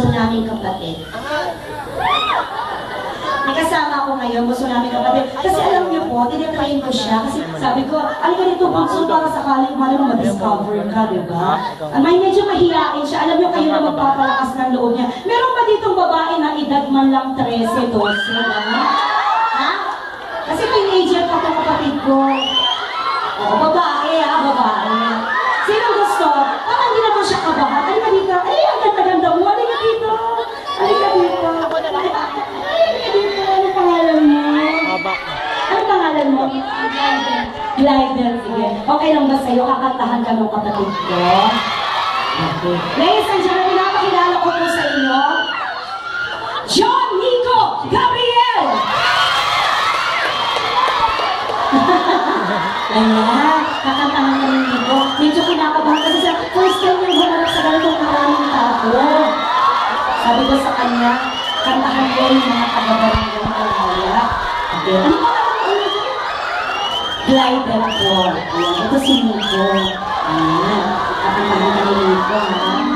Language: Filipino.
bunso naming kapatid. May kasama ako ngayon, bunso naming kapatid. Kasi alam niyo po, tinitrain ko siya. Kasi sabi ko, ka dito, bunso, para sakaling malam mo ma-discover ka, di ba? Ah, May medyo mahihain siya. Alam niyo, kayo na magpapalakas ng loob niya. Meron ba ditong babae na edad man lang 13, 12, ha? Ha? Kasi teenager pa itong kapatid ko. Oo, babae ha, babae. Sino gusto? Baka hindi naman siya kabahan. Glider. Sige. Okay lang ba sa'yo? Kakantahan ka ng kapatid ko? Okay. Ladies and gentlemen, pinapakilala ko po sa inyo, John Nico Gabriel! Ayan, kakantahan ka rin dito. Medyo kinakabahan kasi sa first time niyang humarap sa ganitong maraming tao. Sabi ko sa kanya, kantahan ko yung mga taga-barangay ng Alaya. Okay. Ano? Glider po. Ayan, ito si Nico. Ayan, kakantahan ka ni Nico, ha?